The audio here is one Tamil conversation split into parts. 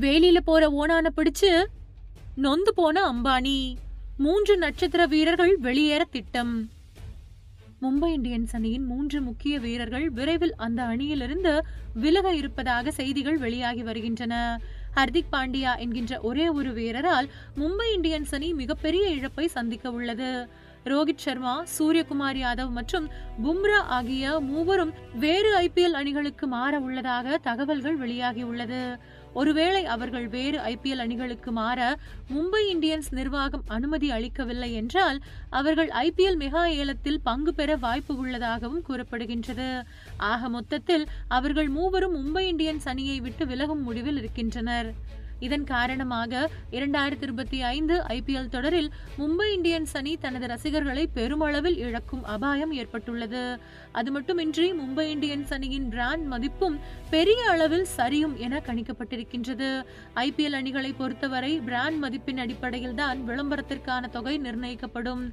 வேலியில போற ஓனான பிடிச்சு நொந்து போன அம்பானி. மூன்று நட்சத்திர வீரர்கள் வெளியேற திட்டம். மும்பை இந்தியன்ஸ் அணியின் மூன்று முக்கிய வீரர்கள் விரைவில் அந்த அணியிலிருந்து விலக இருப்பதாக செய்திகள் வெளியாகி வருகின்றன. ஹர்திக் பாண்டியா என்கின்ற ஒரே ஒரு வீரரால் மும்பை இந்தியன்ஸ் அணி மிகப்பெரிய இழப்பை சந்திக்க உள்ளது. ரோஹித் சர்மா சூரியகுமார் யாதவ் மற்றும் பும்ரா ஆகிய மூவரும் வேறு ஐபிஎல் அணிகளுக்கு மாற உள்ளதாக தகவல்கள் வெளியாகியுள்ளது. ஒருவேளை அவர்கள் வேறு ஐபிஎல் அணிகளுக்கு மாற மும்பை இந்தியன்ஸ் நிர்வாகம் அனுமதி அளிக்கவில்லை என்றால் அவர்கள் ஐபிஎல் மெகா ஏலத்தில் பங்கு பெற வாய்ப்பு உள்ளதாகவும் கூறப்படுகின்றது. ஆக மொத்தத்தில் அவர்கள் மூவரும் மும்பை இந்தியன்ஸ் அணியை விட்டு விலகும் முடிவில் இருக்கின்றனர். இதன் காரணமாக இரண்டாயிரத்தி இருபத்தி ஐந்து ஐபிஎல் தொடரில் மும்பை இந்தியன்ஸ் அணி தனது ரசிகர்களை பெருமளவில் இழக்கும் அபாயம் ஏற்பட்டுள்ளது. அது மட்டுமின்றி மும்பை இந்தியன்ஸ் அணியின் பிராண்ட் மதிப்பும் பெரிய அளவில் சரியும் என கணிக்கப்பட்டிருக்கின்றது. ஐபிஎல் அணிகளை பொறுத்தவரை பிராண்ட் மதிப்பின் அடிப்படையில் தான் விளம்பரத்திற்கான தொகை நிர்ணயிக்கப்படும்.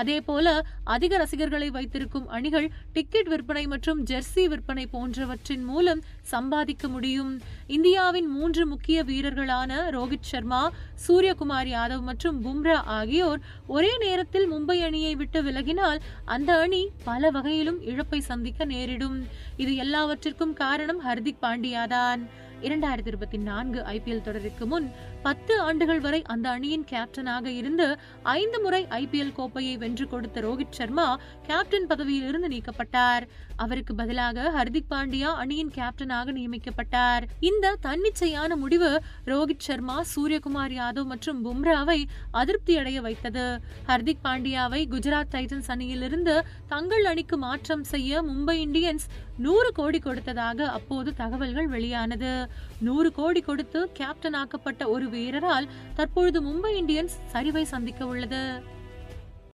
அதே போல அதிக ரசிகர்களை வைத்திருக்கும் அணிகள் டிக்கெட் விற்பனை மற்றும் ஜெர்சி விற்பனை போன்றவற்றின் மூலம் சம்பாதிக்க முடியும். இந்தியாவின் மூன்று முக்கிய வீரர்களான ரோஹித் சர்மா சூரியகுமார் யாதவ் மற்றும் பும்ரா ஆகியோர் ஒரே நேரத்தில் மும்பை அணியை விட்டு விலகினால் அந்த அணி பல வகையிலும் இழப்பை சந்திக்க நேரிடும். இது எல்லாவற்றிற்கும் காரணம் ஹர்திக் பாண்டியா தான் இரண்டாயிரத்தி இருபத்தி நான்கு ஐபிஎல் தொடருக்கு முன் பத்து ஆண்டுகள் வரை அந்த அணியின் கேப்டனாக இருந்து ஐந்து முறை ஐபிஎல் கோப்பையை வென்று கொடுத்த ரோஹித் சர்மா கேப்டன் பதவியிலிருந்து நீக்கப்பட்டார். அவருக்கு பதிலாக ஹர்திக் பாண்டியா அணியின் கேப்டனாக நியமிக்கப்பட்டார். இந்த தன்னிச்சையான முடிவு ரோஹித் சர்மா சூரியகுமார் யாதவ் மற்றும் பும்ராவை அதிருப்தியடைய வைத்தது. ஹர்திக் பாண்டியாவை குஜராத் டைட்டன்ஸ் அணியிலிருந்து தங்கள் அணிக்கு மாற்றம் செய்ய மும்பை இந்தியன்ஸ் நூறு கோடி கொடுத்ததாக அப்போது தகவல்கள் வெளியானது. நூறு கோடி கொடுத்து கேப்டன் ஆக்கப்பட்ட ஒரு வீரரால் தற்பொழுது மும்பை இந்தியன்ஸ் சரிவை சந்திக்க உள்ளது.